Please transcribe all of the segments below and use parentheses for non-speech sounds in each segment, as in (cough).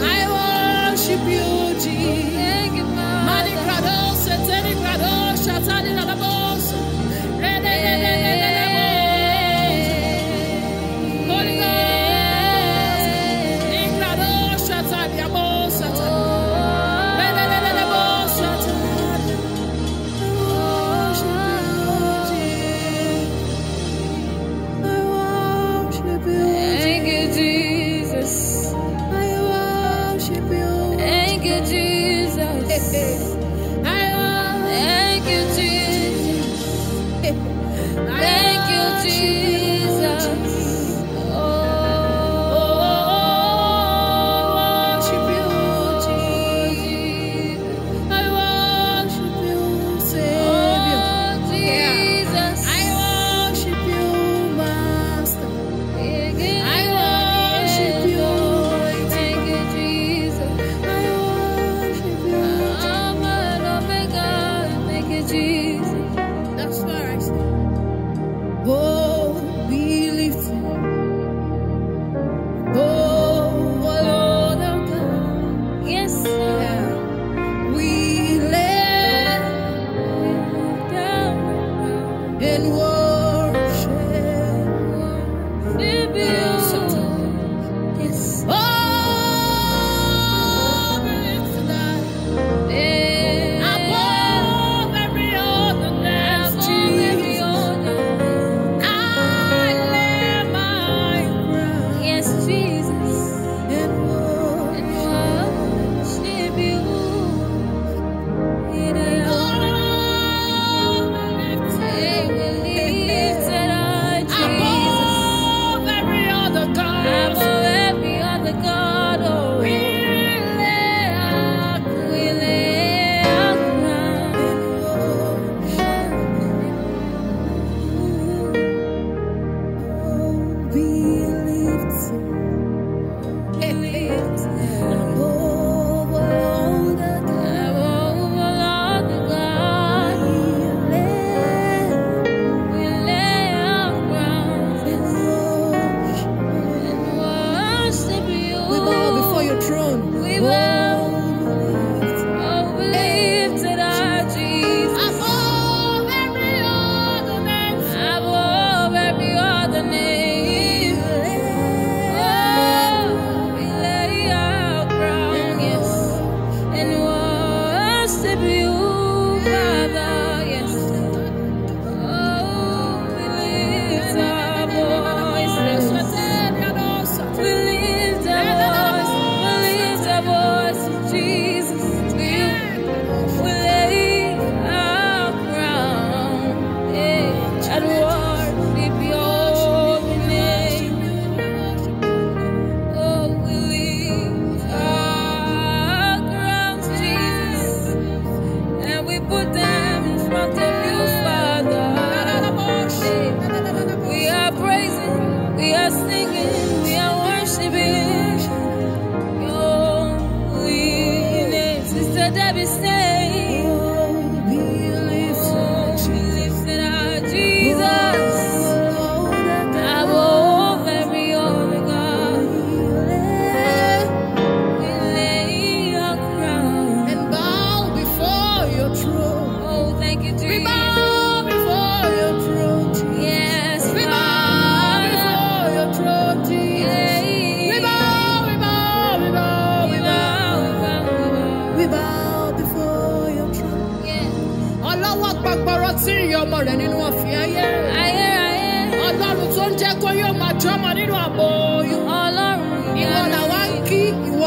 I worship you, Jesus. (laughs)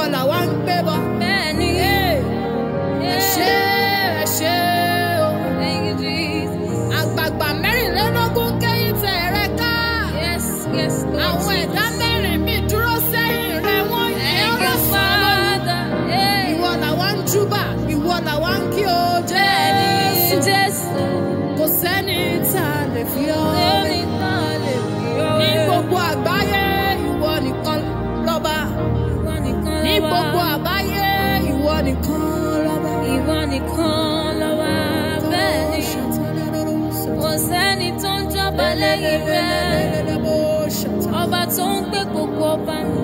all I want. gbogbo àbáyé ìwọ nìkan lọ́wọ́. ìwọ nìkan lọ́wọ́ bẹ́ẹ̀ ni kò sẹ́ni tó ń jọba lẹ́yìn rẹ̀ ọba tó ń gbé gbogbo ọba mi.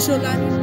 life.